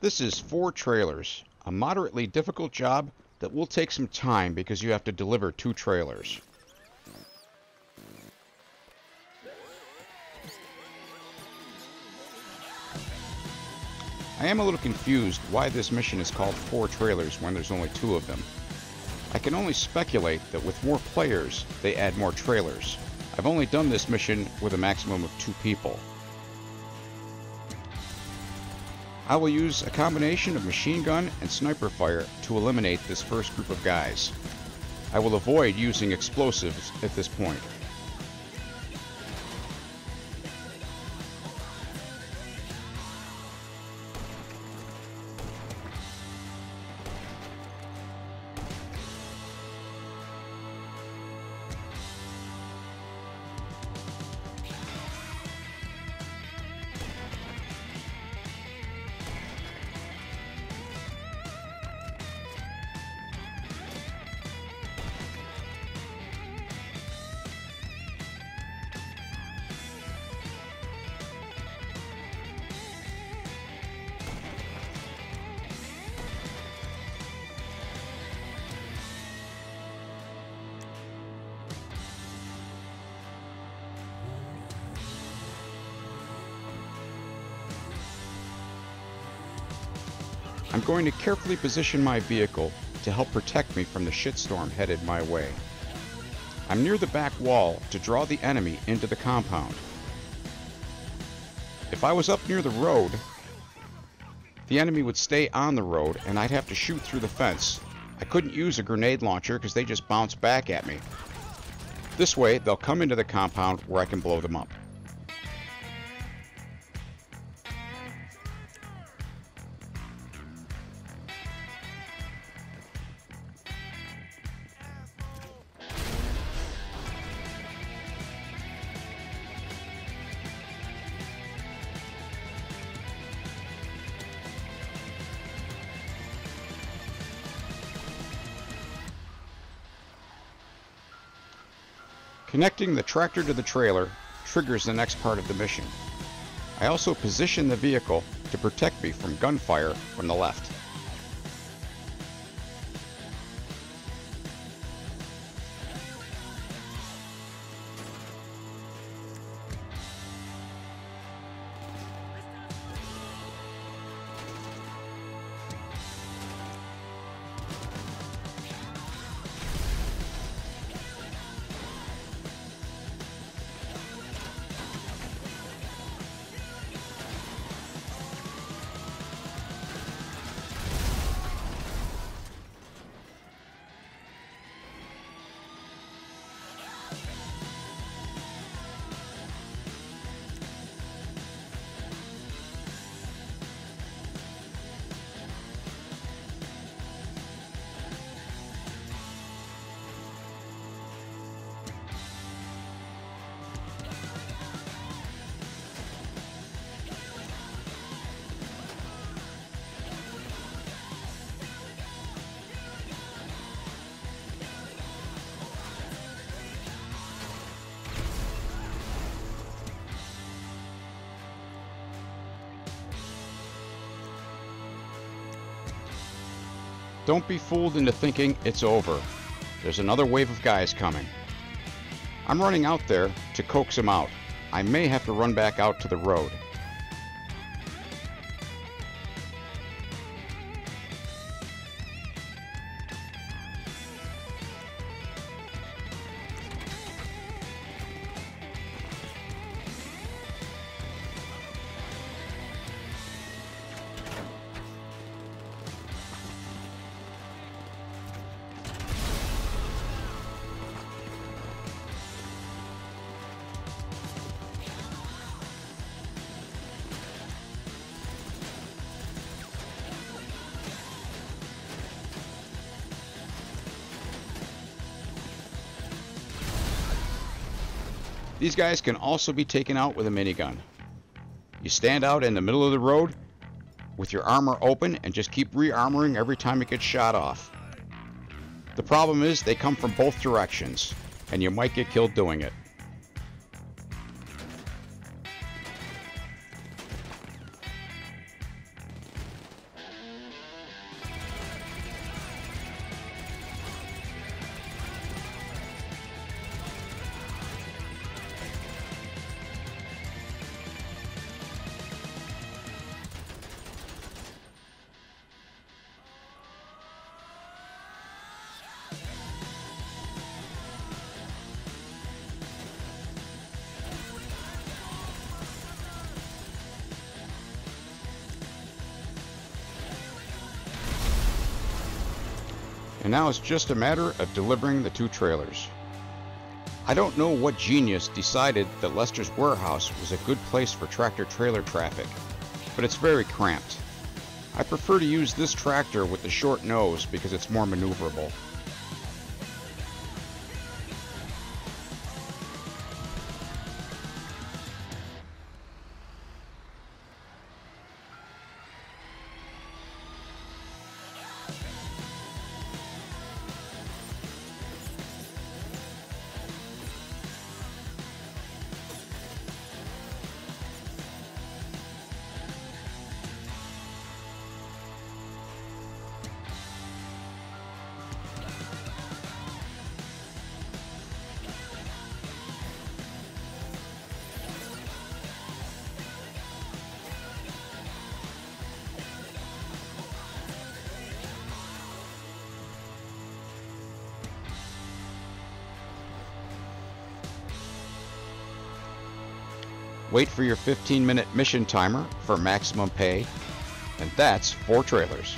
This is four trailers, a moderately difficult job that will take some time because you have to deliver two trailers. I am a little confused why this mission is called four trailers when there's only two of them. I can only speculate that with more players, they add more trailers. I've only done this mission with a maximum of two people. I will use a combination of machine gun and sniper fire to eliminate this first group of guys. I will avoid using explosives at this point. I'm going to carefully position my vehicle to help protect me from the shitstorm headed my way. I'm near the back wall to draw the enemy into the compound. If I was up near the road, the enemy would stay on the road and I'd have to shoot through the fence. I couldn't use a grenade launcher because they just bounce back at me. This way, they'll come into the compound where I can blow them up. Connecting the tractor to the trailer triggers the next part of the mission. I also position the vehicle to protect me from gunfire from the left. Don't be fooled into thinking it's over. There's another wave of guys coming. I'm running out there to coax them out. I may have to run back out to the road. These guys can also be taken out with a minigun. You stand out in the middle of the road with your armor open and just keep re-armoring every time it gets shot off. The problem is they come from both directions and you might get killed doing it. And now it's just a matter of delivering the two trailers. I don't know what genius decided that Lester's warehouse was a good place for tractor trailer traffic, but it's very cramped. I prefer to use this tractor with the short nose because it's more maneuverable. Wait for your 15 minute mission timer for maximum pay, and that's four trailers.